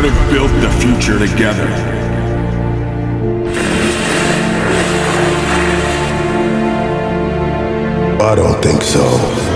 could have built the future together. I don't think so.